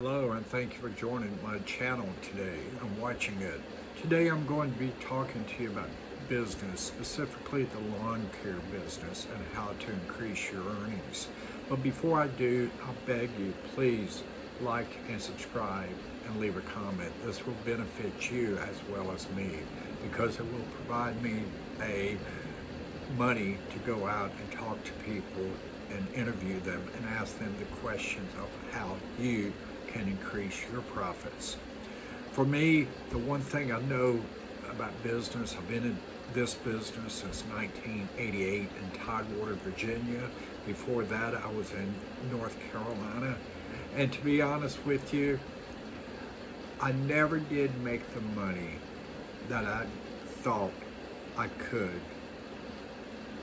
Hello and thank you for joining my channel today and watching it. Today I'm going to be talking to you about business, specifically the lawn care business and how to increase your earnings. But before I do, I beg you, please like and subscribe and leave a comment. This will benefit you as well as me because it will provide me a money to go out and talk to people and interview them and ask them the questions of how you can increase your profits. For me, the one thing I know about business, I've been in this business since 1988 in Tidewater, Virginia. Before that, I was in North Carolina. And to be honest with you, I never did make the money that I thought I could.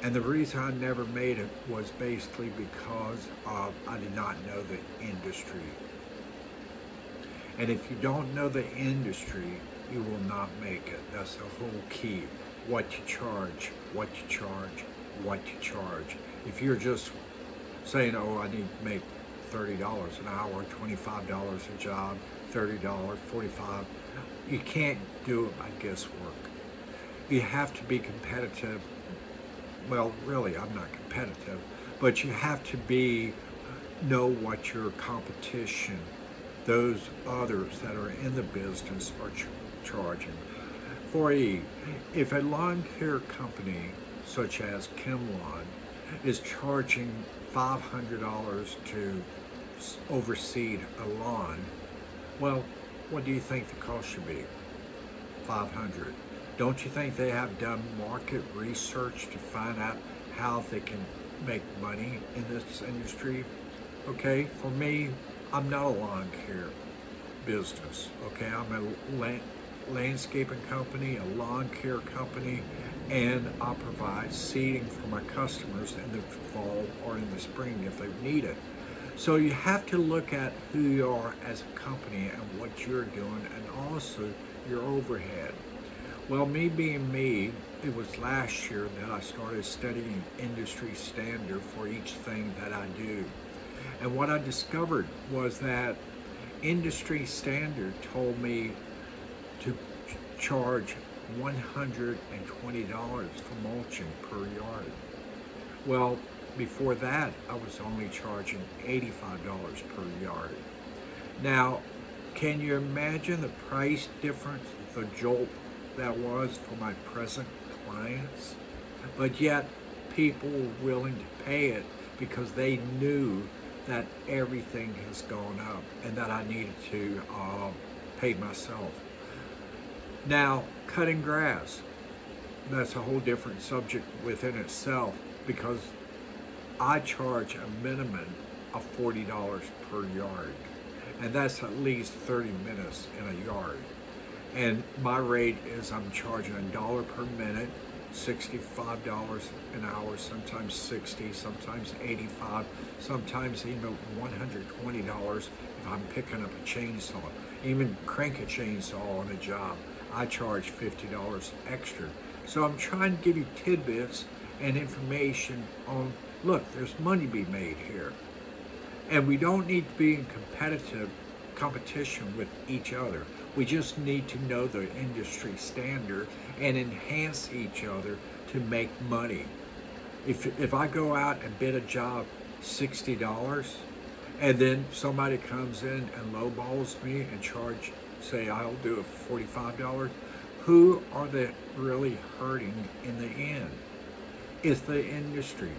And the reason I never made it was basically because of I did not know the industry. And if you don't know the industry, you will not make it. That's the whole key. What you charge, what you charge, what you charge. If you're just saying, oh, I need to make $30 an hour, $25 a job, $30, 45 you can't do it by guesswork. You have to be competitive. Well, really, I'm not competitive, but you have to be, know what your competition those others that are in the business are ch charging. For E, if a lawn care company such as Lawn is charging $500 to overseed a lawn, well, what do you think the cost should be? 500. Don't you think they have done market research to find out how they can make money in this industry? Okay, for me, I'm not a lawn care business, okay? I'm a land, landscaping company, a lawn care company, and I provide seeding for my customers in the fall or in the spring if they need it. So you have to look at who you are as a company and what you're doing and also your overhead. Well, me being me, it was last year that I started studying industry standard for each thing that I do. And what I discovered was that industry standard told me to charge $120 for mulching per yard. Well, before that, I was only charging $85 per yard. Now, can you imagine the price difference, the jolt that was for my present clients? But yet, people were willing to pay it because they knew that everything has gone up and that I needed to uh, pay myself. Now, cutting grass, that's a whole different subject within itself because I charge a minimum of $40 per yard. And that's at least 30 minutes in a yard. And my rate is I'm charging a dollar per minute $65 an hour, sometimes 60, sometimes 85, sometimes even $120 if I'm picking up a chainsaw. Even crank a chainsaw on a job, I charge $50 extra. So I'm trying to give you tidbits and information on, look, there's money to be made here. And we don't need to be in competitive competition with each other. We just need to know the industry standard and enhance each other to make money. If, if I go out and bid a job $60 and then somebody comes in and lowballs me and charge, say I'll do it $45, who are they really hurting in the end? It's the industry.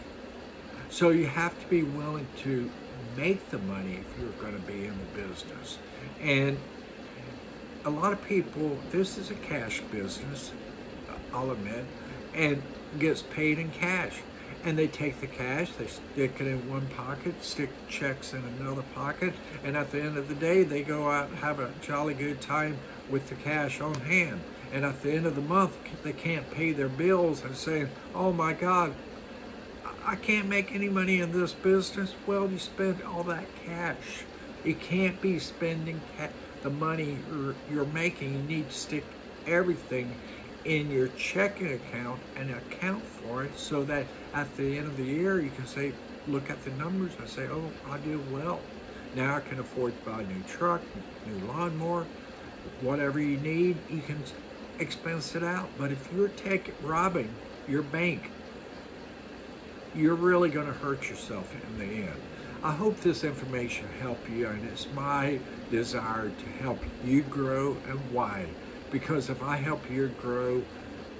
So you have to be willing to make the money if you're going to be in the business. And a lot of people, this is a cash business, I'll admit, and gets paid in cash. And they take the cash, they stick it in one pocket, stick checks in another pocket, and at the end of the day, they go out and have a jolly good time with the cash on hand. And at the end of the month, they can't pay their bills and saying, oh my God, I can't make any money in this business. Well, you spend all that cash. You can't be spending the money you're making. You need to stick everything in your checking account and account for it so that at the end of the year you can say, look at the numbers and say, oh, I did well. now I can afford to buy a new truck, new lawnmower, whatever you need, you can expense it out. But if you're taking robbing your bank, you're really going to hurt yourself in the end. I hope this information helped you, and it's my desire to help you grow and why. Because if I help you grow,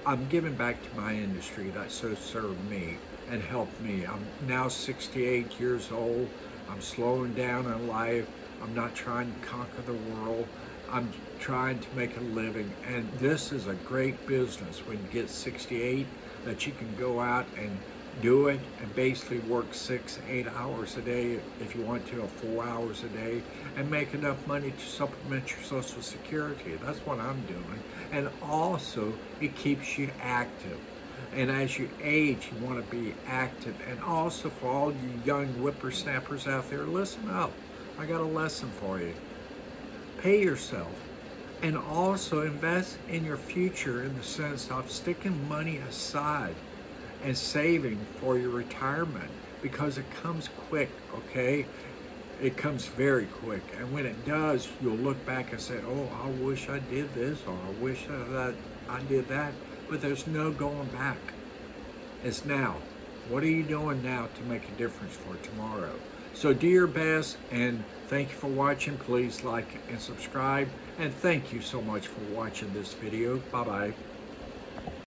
I'm giving back to my industry that so served me and helped me. I'm now 68 years old. I'm slowing down in life. I'm not trying to conquer the world. I'm trying to make a living. And this is a great business when you get 68 that you can go out and do it and basically work six, eight hours a day if you want to, or four hours a day, and make enough money to supplement your Social Security. That's what I'm doing. And also, it keeps you active. And as you age, you want to be active. And also, for all you young whippersnappers out there, listen up. I got a lesson for you. Pay yourself. And also invest in your future in the sense of sticking money aside and saving for your retirement because it comes quick, okay? It comes very quick. And when it does, you'll look back and say, oh, I wish I did this or I wish that I did that. But there's no going back. It's now. What are you doing now to make a difference for tomorrow? So do your best and thank you for watching. Please like and subscribe. And thank you so much for watching this video. Bye-bye.